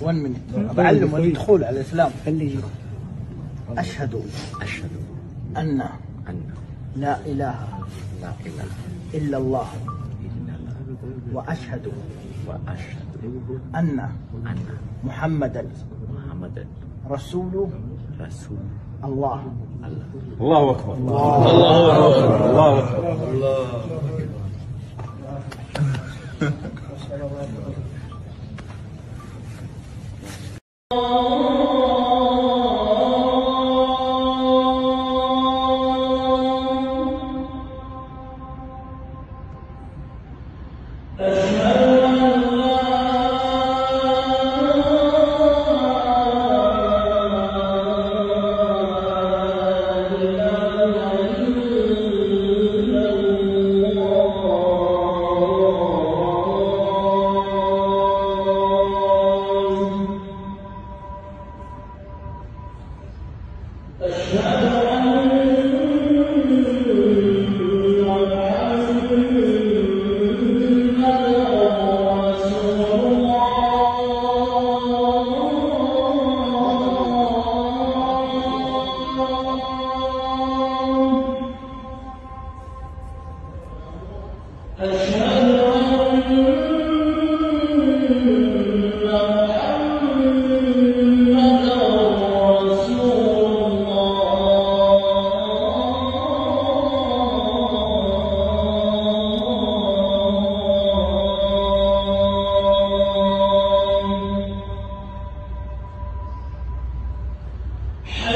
1 minute. بعلمه الدخول على الإسلام. خليه أشهد أشهد. أن أن لا إله لا إله إلا الله. إلا الله. وأشهد وأشهد أن أن محمدا محمدا رسول رسول الله. الله. الله أكبر. الله أكبر. الله أكبر. Oh. Eh,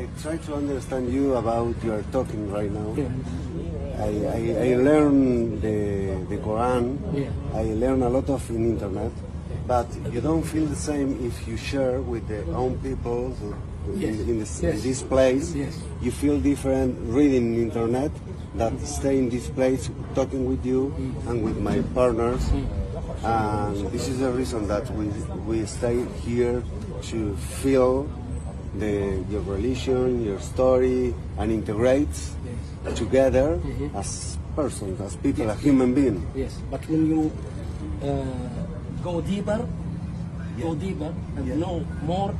eh, try to understand you about you are talking right now. I, I, I learn the, the Quran. Yeah. I learn a lot of in internet, but you don't feel the same if you share with the own people Yes. in, in, this, Yes. in this place. Yes. You feel different reading internet that stay in this place talking with you mm. and with my partners. Mm. And this is the reason that we, we stay here to feel the, your religion, your story, and integrate together mm-hmm. as persons, as people, a human being. Yes, but when you uh, go deeper, go deeper and know more,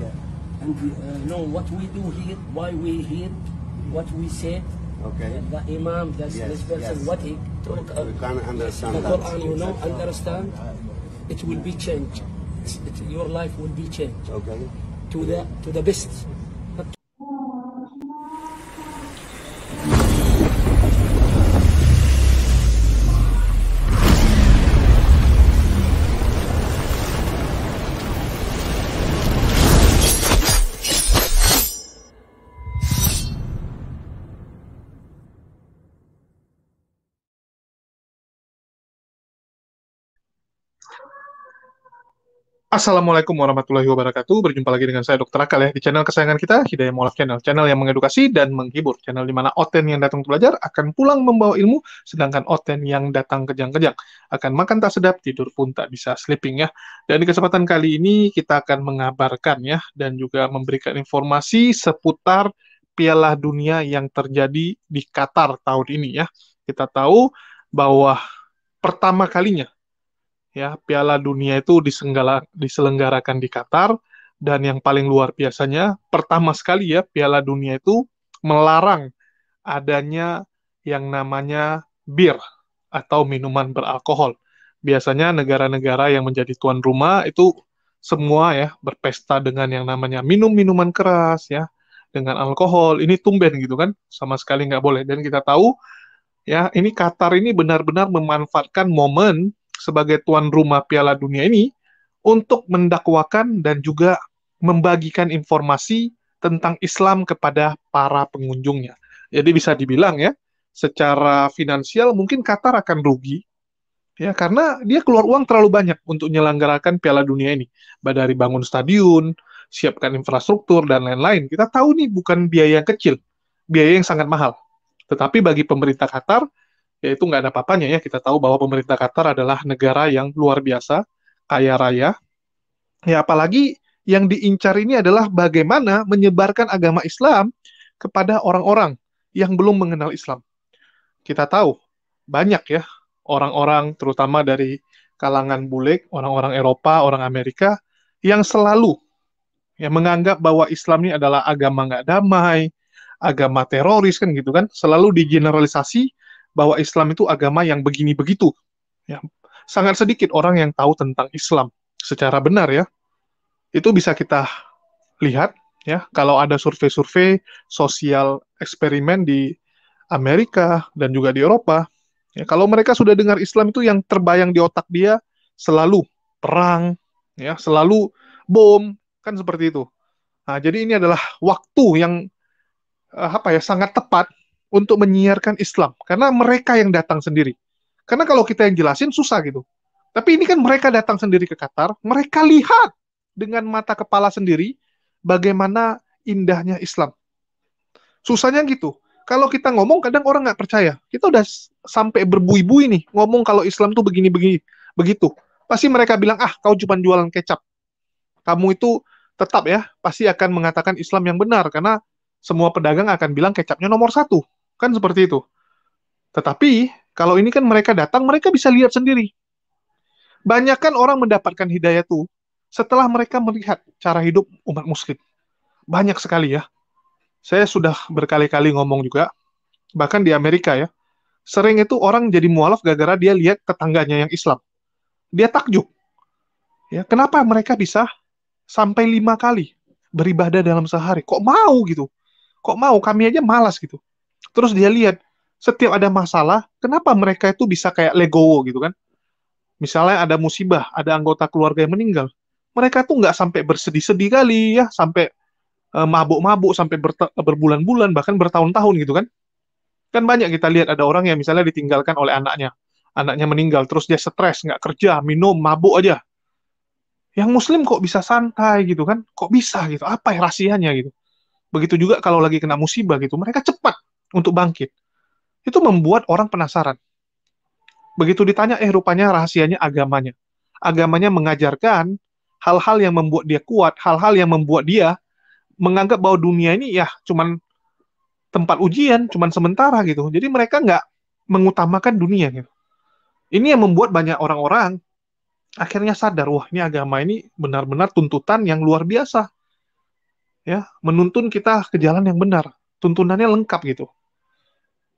yeah. and uh, know what we do here, why we here, what we say. Okay. the imam, this, Yes, this person, yes. what he talk, uh, We can understand the. Quran, you know, understand, it will be changed. It- your life will be changed Okay. to the to the best. Assalamualaikum warahmatullahi wabarakatuh. Berjumpa lagi dengan saya Dr. Akal ya di channel kesayangan kita, Hidayah Molaf Channel. Channel yang mengedukasi dan menghibur. Channel di mana Oten yang datang belajar akan pulang membawa ilmu, sedangkan Oten yang datang kejang-kejang akan makan tak sedap, tidur pun tak bisa sleeping ya. Dan di kesempatan kali ini kita akan mengabarkan ya, dan juga memberikan informasi seputar Piala Dunia yang terjadi di Qatar tahun ini ya. Kita tahu bahwa pertama kalinya ya Piala Dunia itu diselenggarakan di Qatar dan yang paling luar biasanya pertama sekali ya Piala Dunia itu melarang adanya yang namanya bir atau minuman beralkohol. Biasanya negara-negara yang menjadi tuan rumah itu semua ya berpesta dengan yang namanya minum minuman keras ya dengan alkohol ini tumben gitu kan sama sekali nggak boleh dan kita tahu ya ini Qatar ini benar-benar memanfaatkan momen sebagai tuan rumah Piala Dunia ini untuk mendakwakan dan juga membagikan informasi tentang Islam kepada para pengunjungnya. Jadi bisa dibilang ya, secara finansial mungkin Qatar akan rugi ya karena dia keluar uang terlalu banyak untuk menyelenggarakan Piala Dunia ini. Dari bangun stadion, siapkan infrastruktur dan lain-lain. Kita tahu nih bukan biaya yang kecil, biaya yang sangat mahal. Tetapi bagi pemerintah Qatar ya itu nggak ada apa-apanya ya. Kita tahu bahwa pemerintah Qatar adalah negara yang luar biasa, kaya raya. Ya apalagi yang diincar ini adalah bagaimana menyebarkan agama Islam kepada orang-orang yang belum mengenal Islam. Kita tahu banyak ya orang-orang terutama dari kalangan bulik, orang-orang Eropa, orang Amerika yang selalu ya menganggap bahwa Islam ini adalah agama nggak damai, agama teroris kan gitu kan, selalu digeneralisasi bahwa Islam itu agama yang begini begitu. Ya, sangat sedikit orang yang tahu tentang Islam secara benar ya. Itu bisa kita lihat ya kalau ada survei-survei sosial eksperimen di Amerika dan juga di Eropa ya kalau mereka sudah dengar Islam itu yang terbayang di otak dia selalu perang ya selalu bom kan seperti itu nah jadi ini adalah waktu yang uh, apa ya sangat tepat untuk menyiarkan Islam karena mereka yang datang sendiri karena kalau kita yang jelasin susah gitu tapi ini kan mereka datang sendiri ke Qatar mereka lihat dengan mata kepala sendiri bagaimana indahnya Islam. Susahnya gitu. Kalau kita ngomong kadang orang nggak percaya. Kita udah sampai berbui-bui nih ngomong kalau Islam tuh begini-begini begitu. Pasti mereka bilang ah kau cuma jualan kecap. Kamu itu tetap ya pasti akan mengatakan Islam yang benar karena semua pedagang akan bilang kecapnya nomor satu kan seperti itu. Tetapi kalau ini kan mereka datang mereka bisa lihat sendiri. Banyak kan orang mendapatkan hidayah tuh setelah mereka melihat cara hidup umat muslim. Banyak sekali ya. Saya sudah berkali-kali ngomong juga, bahkan di Amerika ya, sering itu orang jadi mualaf gara-gara dia lihat tetangganya yang Islam. Dia takjub. Ya, kenapa mereka bisa sampai lima kali beribadah dalam sehari? Kok mau gitu? Kok mau? Kami aja malas gitu. Terus dia lihat, setiap ada masalah, kenapa mereka itu bisa kayak legowo gitu kan? Misalnya ada musibah, ada anggota keluarga yang meninggal mereka tuh nggak sampai bersedih-sedih kali ya, sampai uh, mabuk-mabuk sampai berbulan-bulan bahkan bertahun-tahun gitu kan. Kan banyak kita lihat ada orang yang misalnya ditinggalkan oleh anaknya. Anaknya meninggal terus dia stres, nggak kerja, minum, mabuk aja. Yang muslim kok bisa santai gitu kan? Kok bisa gitu? Apa ya rahasianya gitu? Begitu juga kalau lagi kena musibah gitu, mereka cepat untuk bangkit. Itu membuat orang penasaran. Begitu ditanya, eh rupanya rahasianya agamanya. Agamanya mengajarkan hal-hal yang membuat dia kuat, hal-hal yang membuat dia menganggap bahwa dunia ini ya cuman tempat ujian, cuman sementara gitu. Jadi mereka nggak mengutamakan dunia gitu. Ini yang membuat banyak orang-orang akhirnya sadar, wah ini agama ini benar-benar tuntutan yang luar biasa. Ya, menuntun kita ke jalan yang benar. Tuntunannya lengkap gitu.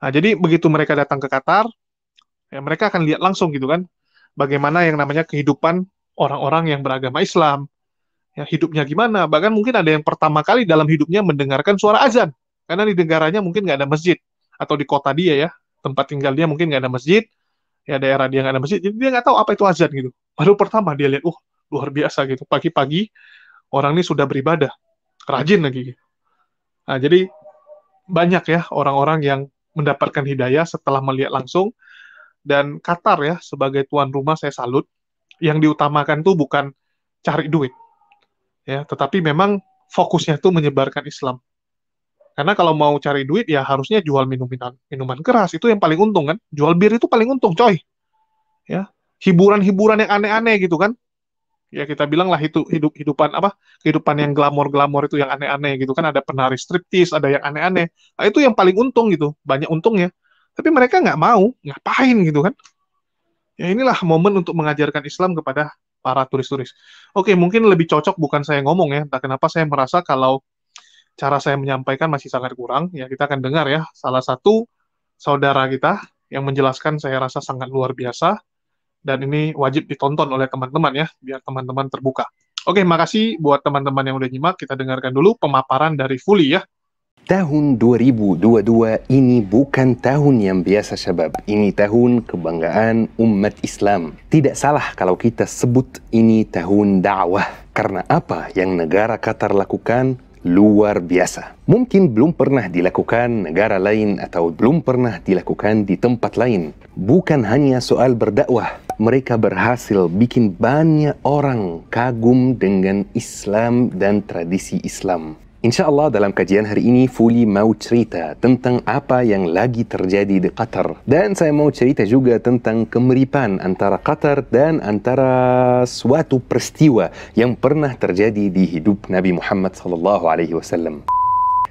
Nah, jadi begitu mereka datang ke Qatar, ya mereka akan lihat langsung gitu kan, bagaimana yang namanya kehidupan orang-orang yang beragama Islam. Ya, hidupnya gimana? Bahkan mungkin ada yang pertama kali dalam hidupnya mendengarkan suara azan. Karena di negaranya mungkin nggak ada masjid. Atau di kota dia ya, tempat tinggal dia mungkin nggak ada masjid. Ya daerah dia nggak ada masjid. Jadi dia nggak tahu apa itu azan gitu. Baru pertama dia lihat, uh luar biasa gitu. Pagi-pagi orang ini sudah beribadah. Rajin lagi. Gitu. Nah, jadi banyak ya orang-orang yang mendapatkan hidayah setelah melihat langsung. Dan Qatar ya, sebagai tuan rumah saya salut yang diutamakan tuh bukan cari duit, ya, tetapi memang fokusnya tuh menyebarkan Islam. Karena kalau mau cari duit ya harusnya jual minuman minuman keras itu yang paling untung kan. Jual bir itu paling untung, coy. Ya, hiburan-hiburan yang aneh-aneh gitu kan. Ya kita bilang lah itu hidup hidupan apa? Kehidupan yang glamor-glamor itu yang aneh-aneh gitu kan ada penari striptis, ada yang aneh-aneh. Nah, itu yang paling untung gitu, banyak untungnya. Tapi mereka nggak mau, ngapain gitu kan? ya inilah momen untuk mengajarkan Islam kepada para turis-turis. Oke, mungkin lebih cocok bukan saya ngomong ya, entah kenapa saya merasa kalau cara saya menyampaikan masih sangat kurang, ya kita akan dengar ya, salah satu saudara kita yang menjelaskan saya rasa sangat luar biasa, dan ini wajib ditonton oleh teman-teman ya, biar teman-teman terbuka. Oke, makasih buat teman-teman yang udah nyimak, kita dengarkan dulu pemaparan dari Fuli ya. Tahun 2022 ini bukan tahun yang biasa syabab. Ini tahun kebanggaan umat Islam. Tidak salah kalau kita sebut ini tahun dakwah. Karena apa yang negara Qatar lakukan luar biasa. Mungkin belum pernah dilakukan negara lain atau belum pernah dilakukan di tempat lain. Bukan hanya soal berdakwah, mereka berhasil bikin banyak orang kagum dengan Islam dan tradisi Islam. Insya Allah dalam kajian hari ini Fuli mau cerita tentang apa yang lagi terjadi di Qatar. Dan saya mau cerita juga tentang kemiripan antara Qatar dan antara suatu peristiwa yang pernah terjadi di hidup Nabi Muhammad sallallahu alaihi wasallam.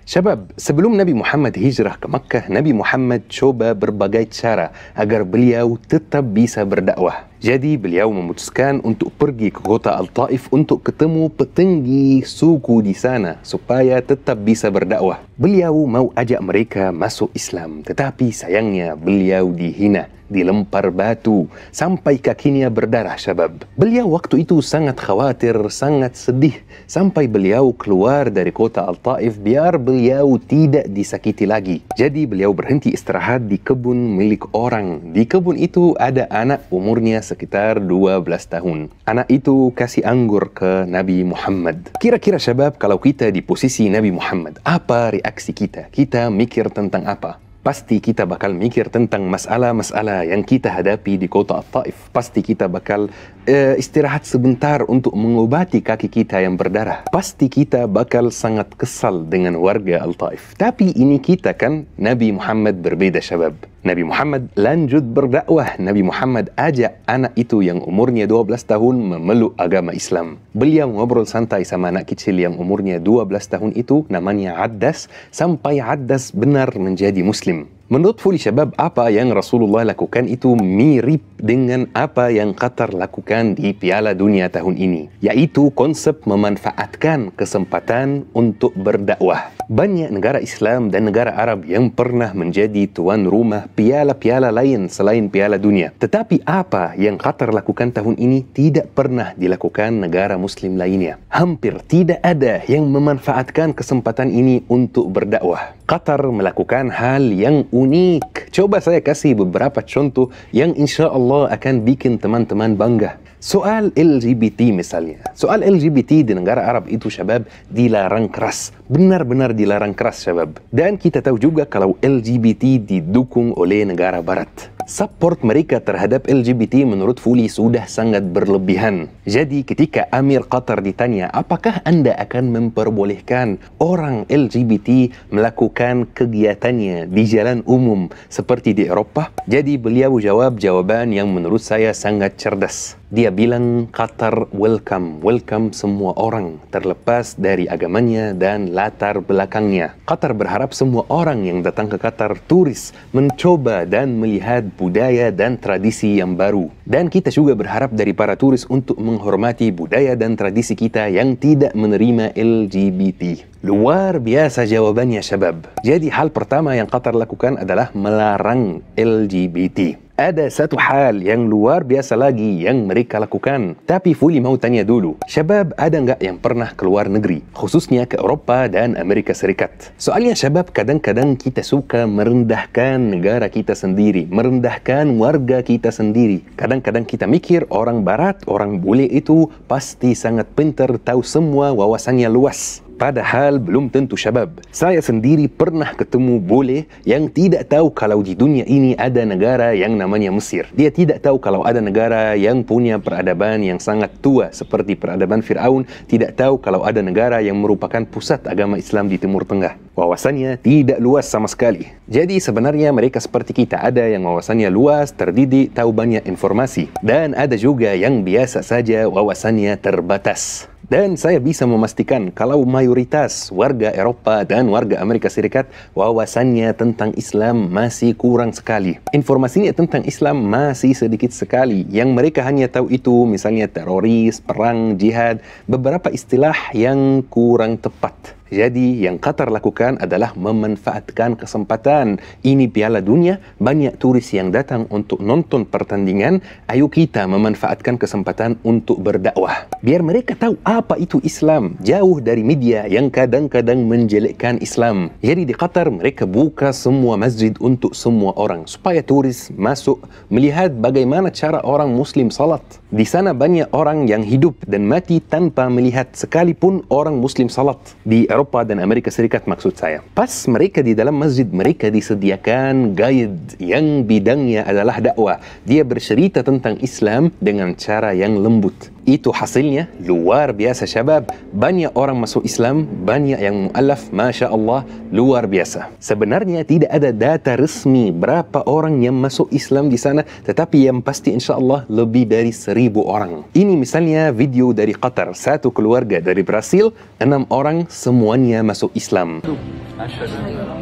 Syabab, sebelum Nabi Muhammad hijrah ke Makkah, Nabi Muhammad coba berbagai cara agar beliau tetap bisa berdakwah. Jadi beliau memutuskan untuk pergi ke kota Al-Taif untuk ketemu petinggi suku di sana supaya tetap bisa berdakwah. Beliau mau ajak mereka masuk Islam, tetapi sayangnya beliau dihina dilempar batu sampai kakinya berdarah syabab. Beliau waktu itu sangat khawatir, sangat sedih sampai beliau keluar dari kota Al-Taif biar beliau tidak disakiti lagi. Jadi beliau berhenti istirahat di kebun milik orang. Di kebun itu ada anak umurnya sekitar 12 tahun. Anak itu kasih anggur ke Nabi Muhammad. Kira-kira syabab kalau kita di posisi Nabi Muhammad, apa reaksi kita? Kita mikir tentang apa? pasti kita bakal mikir tentang masalah-masalah yang kita hadapi di kota Taif. Pasti kita bakal uh, istirahat sebentar untuk mengobati kaki kita yang berdarah. Pasti kita bakal sangat kesal dengan warga Al-Taif. Tapi ini kita kan Nabi Muhammad berbeda syabab. Nabi Muhammad lanjut berdakwah. Nabi Muhammad ajak anak itu yang umurnya 12 tahun memeluk agama Islam. Beliau ngobrol santai sama anak kecil yang umurnya 12 tahun itu namanya Addas sampai Addas benar menjadi muslim. Menurut Fuli Syabab, apa yang Rasulullah lakukan itu mirip dengan apa yang Qatar lakukan di Piala Dunia tahun ini, yaitu konsep memanfaatkan kesempatan untuk berdakwah. Banyak negara Islam dan negara Arab yang pernah menjadi tuan rumah piala-piala lain selain Piala Dunia. Tetapi apa yang Qatar lakukan tahun ini tidak pernah dilakukan negara Muslim lainnya. Hampir tidak ada yang memanfaatkan kesempatan ini untuk berdakwah. Qatar melakukan hal yang unik. Coba saya kasih beberapa contoh yang insya Allah akan bikin teman-teman bangga. Soal LGBT misalnya. Soal LGBT di negara Arab itu syabab dilarang keras. Benar-benar dilarang keras syabab. Dan kita tahu juga kalau LGBT didukung oleh negara barat. Support mereka terhadap LGBT menurut Fuli sudah sangat berlebihan. Jadi ketika Amir Qatar ditanya, apakah anda akan memperbolehkan orang LGBT melakukan kegiatannya di jalan umum seperti di Eropah? Jadi beliau jawab jawaban yang menurut saya sangat cerdas. Dia bilang Qatar welcome, welcome semua orang terlepas dari agamanya dan latar belakangnya. Qatar berharap semua orang yang datang ke Qatar turis mencoba dan melihat budaya dan tradisi yang baru. Dan kita juga berharap dari para turis untuk menghormati budaya dan tradisi kita yang tidak menerima LGBT. Luar biasa jawabannya syabab. Jadi hal pertama yang Qatar lakukan adalah melarang LGBT. Ada satu hal yang luar biasa lagi yang mereka lakukan. Tapi Fuli mau tanya dulu, syabab ada nggak yang pernah keluar negeri? Khususnya ke Eropa dan Amerika Serikat. Soalnya syabab kadang-kadang kita suka merendahkan negara kita sendiri, merendahkan warga kita sendiri. Kadang-kadang kita mikir orang barat, orang bule itu pasti sangat pintar, tahu semua wawasannya luas. Padahal belum tentu syabab. Saya sendiri pernah ketemu bule yang tidak tahu kalau di dunia ini ada negara yang namanya Mesir. Dia tidak tahu kalau ada negara yang punya peradaban yang sangat tua seperti peradaban Fir'aun. Tidak tahu kalau ada negara yang merupakan pusat agama Islam di Timur Tengah. Wawasannya tidak luas sama sekali. Jadi sebenarnya mereka seperti kita. Ada yang wawasannya luas, terdidik, tahu banyak informasi. Dan ada juga yang biasa saja wawasannya terbatas. Dan saya bisa memastikan kalau mayoritas warga Eropa dan warga Amerika Serikat wawasannya tentang Islam masih kurang sekali. Informasinya tentang Islam masih sedikit sekali. Yang mereka hanya tahu itu misalnya teroris, perang, jihad, beberapa istilah yang kurang tepat. Jadi yang Qatar lakukan adalah memanfaatkan kesempatan ini Piala Dunia, banyak turis yang datang untuk nonton pertandingan, ayo kita memanfaatkan kesempatan untuk berdakwah. Biar mereka tahu apa itu Islam, jauh dari media yang kadang-kadang menjelekkan Islam. Jadi di Qatar mereka buka semua masjid untuk semua orang supaya turis masuk melihat bagaimana cara orang muslim salat. Di sana banyak orang yang hidup dan mati tanpa melihat sekalipun orang muslim salat. Di Eropa dan Amerika Serikat maksud saya. Pas mereka di dalam masjid, mereka disediakan guide yang bidangnya adalah dakwah. Dia bercerita tentang Islam dengan cara yang lembut. itu hasilnya luar biasa syabab. Banyak orang masuk Islam, banyak yang mualaf, Masya Allah, luar biasa. Sebenarnya tidak ada data resmi berapa orang yang masuk Islam di sana, tetapi yang pasti insya Allah lebih dari seribu orang. Ini misalnya video dari Qatar, satu keluarga dari Brasil, enam orang semuanya masuk Islam.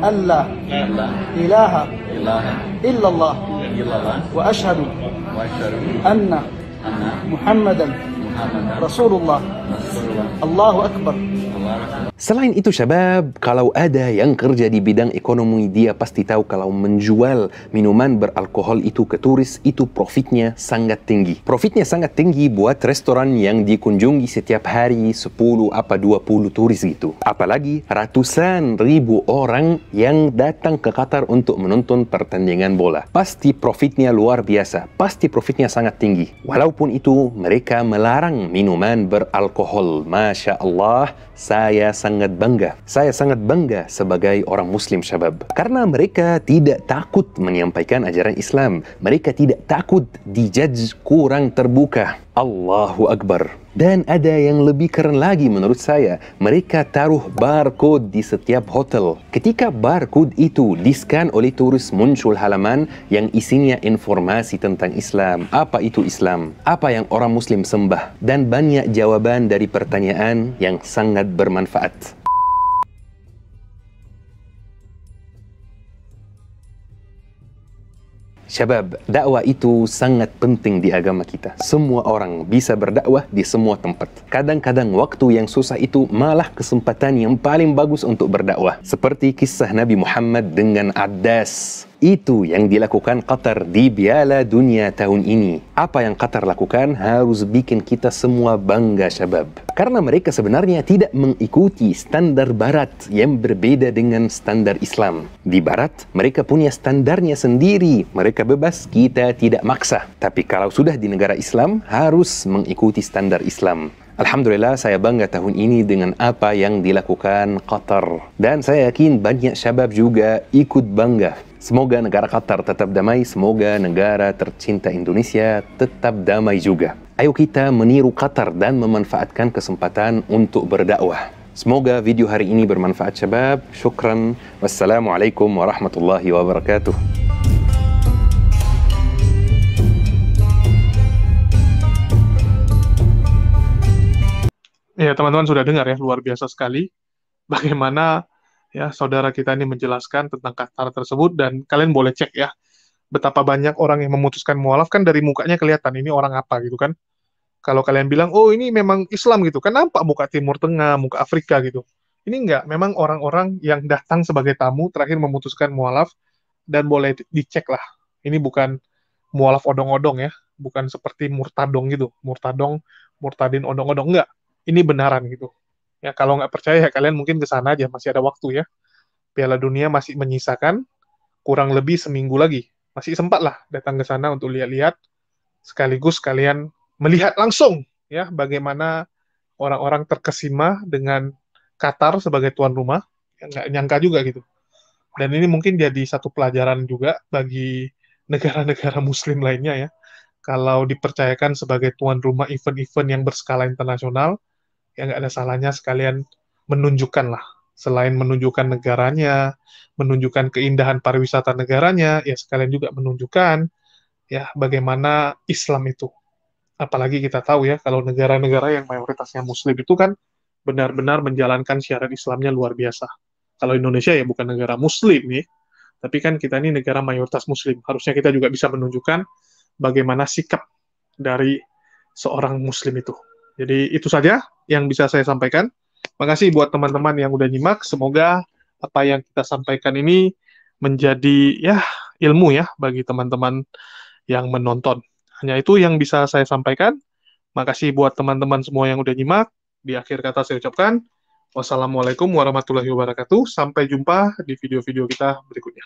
Allah ilaha illallah wa ashadu anna محمدا رسول الله. الله أكبر. Selain itu syabab, kalau ada yang kerja di bidang ekonomi, dia pasti tahu kalau menjual minuman beralkohol itu ke turis, itu profitnya sangat tinggi. Profitnya sangat tinggi buat restoran yang dikunjungi setiap hari 10 apa 20 turis gitu. Apalagi ratusan ribu orang yang datang ke Qatar untuk menonton pertandingan bola. Pasti profitnya luar biasa, pasti profitnya sangat tinggi. Walaupun itu mereka melarang minuman beralkohol. Masya Allah, saya sangat bangga. Saya sangat bangga sebagai orang Muslim syabab. Karena mereka tidak takut menyampaikan ajaran Islam. Mereka tidak takut dijudge kurang terbuka. Allahu Akbar. Dan ada yang lebih keren lagi menurut saya. Mereka taruh barcode di setiap hotel. Ketika barcode itu diskan oleh turis muncul halaman yang isinya informasi tentang Islam. Apa itu Islam? Apa yang orang Muslim sembah? Dan banyak jawaban dari pertanyaan yang sangat bermanfaat. Syabab, dakwah itu sangat penting di agama kita. Semua orang bisa berdakwah di semua tempat. Kadang-kadang waktu yang susah itu malah kesempatan yang paling bagus untuk berdakwah. Seperti kisah Nabi Muhammad dengan Addas. Itu yang dilakukan Qatar di Piala Dunia tahun ini. Apa yang Qatar lakukan harus bikin kita semua bangga syabab. Karena mereka sebenarnya tidak mengikuti standar barat yang berbeda dengan standar Islam. Di barat, mereka punya standarnya sendiri. Mereka bebas, kita tidak maksa. Tapi kalau sudah di negara Islam, harus mengikuti standar Islam. Alhamdulillah saya bangga tahun ini dengan apa yang dilakukan Qatar. Dan saya yakin banyak syabab juga ikut bangga. Semoga negara Qatar tetap damai, semoga negara tercinta Indonesia tetap damai juga. Ayo kita meniru Qatar dan memanfaatkan kesempatan untuk berdakwah. Semoga video hari ini bermanfaat syabab. Syukran. Wassalamualaikum warahmatullahi wabarakatuh. Ya, teman-teman sudah dengar ya, luar biasa sekali bagaimana ya saudara kita ini menjelaskan tentang Qatar tersebut dan kalian boleh cek ya betapa banyak orang yang memutuskan mualaf kan dari mukanya kelihatan ini orang apa gitu kan. Kalau kalian bilang, oh ini memang Islam gitu, kan nampak muka Timur Tengah, muka Afrika gitu. Ini enggak, memang orang-orang yang datang sebagai tamu terakhir memutuskan mualaf dan boleh dicek lah. Ini bukan mualaf odong-odong ya, bukan seperti murtadong gitu. Murtadong, murtadin odong-odong enggak. Ini benaran gitu. Ya kalau nggak percaya ya kalian mungkin ke sana aja, masih ada waktu ya. Piala Dunia masih menyisakan kurang lebih seminggu lagi. Masih sempat lah datang ke sana untuk lihat-lihat sekaligus kalian melihat langsung ya bagaimana orang-orang terkesima dengan Qatar sebagai tuan rumah. Ya, nggak nyangka juga gitu. Dan ini mungkin jadi satu pelajaran juga bagi negara-negara Muslim lainnya ya. Kalau dipercayakan sebagai tuan rumah event-event yang berskala internasional, ya nggak ada salahnya sekalian menunjukkan lah. Selain menunjukkan negaranya, menunjukkan keindahan pariwisata negaranya, ya sekalian juga menunjukkan ya bagaimana Islam itu apalagi kita tahu ya kalau negara-negara yang mayoritasnya muslim itu kan benar-benar menjalankan syarat Islamnya luar biasa. Kalau Indonesia ya bukan negara muslim nih, tapi kan kita ini negara mayoritas muslim. Harusnya kita juga bisa menunjukkan bagaimana sikap dari seorang muslim itu. Jadi itu saja yang bisa saya sampaikan. Makasih buat teman-teman yang udah nyimak. Semoga apa yang kita sampaikan ini menjadi ya ilmu ya bagi teman-teman yang menonton. Hanya itu yang bisa saya sampaikan. Makasih buat teman-teman semua yang udah nyimak. Di akhir kata saya ucapkan, wassalamualaikum warahmatullahi wabarakatuh. Sampai jumpa di video-video kita berikutnya.